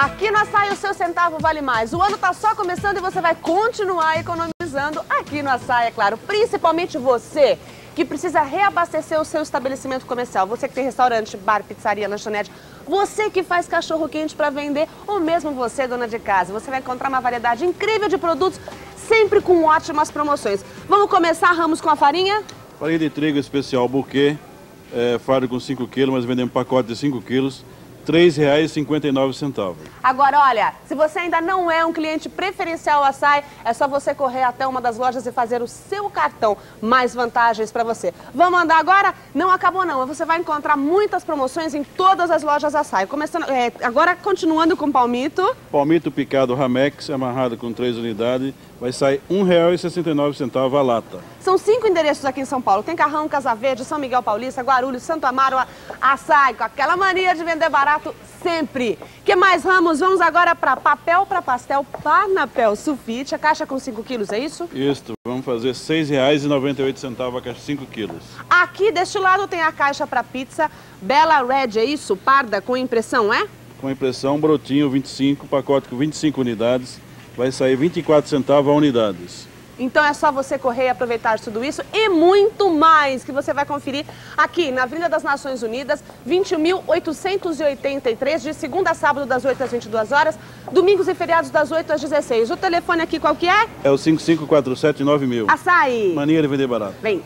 Aqui no Açaí o seu centavo vale mais. O ano tá só começando e você vai continuar economizando aqui no Açaí, é claro. Principalmente você que precisa reabastecer o seu estabelecimento comercial. Você que tem restaurante, bar, pizzaria, lanchonete. Você que faz cachorro quente para vender ou mesmo você, dona de casa. Você vai encontrar uma variedade incrível de produtos, sempre com ótimas promoções. Vamos começar, Ramos, com a farinha? Farinha de trigo especial buquê, é, fardo com 5 quilos, mas vendemos pacote de 5 quilos. R$ 3,59. Agora, olha, se você ainda não é um cliente preferencial Açaí, é só você correr até uma das lojas e fazer o seu cartão. Mais vantagens para você. Vamos andar agora? Não acabou não, você vai encontrar muitas promoções em todas as lojas Açaí. Começando, é, agora, continuando com o palmito. Palmito picado Ramex, amarrado com 3 unidades, vai sair R$ 1,69 a lata. São cinco endereços aqui em São Paulo. Tem Carrão, Casa Verde, São Miguel Paulista, Guarulhos, Santo Amaro, Açaí, com aquela mania de vender barato sempre. que mais, Ramos? Vamos agora para papel para pastel, Panapel Sulfite, a caixa com 5 quilos, é isso? Isso, vamos fazer R$ 6,98 a caixa 5 quilos. Aqui deste lado tem a caixa para pizza Bela Red, é isso? Parda com impressão, é? Com impressão, brotinho 25, pacote com 25 unidades, vai sair 24 centavos a unidades. Então é só você correr e aproveitar tudo isso e muito mais que você vai conferir aqui na Avenida das Nações Unidas, 21.883, de segunda a sábado das 8 às 22 horas, domingos e feriados das 8 às 16. O telefone aqui qual que é? É o 55479000. Açaí. Mania de vender barato. Vem.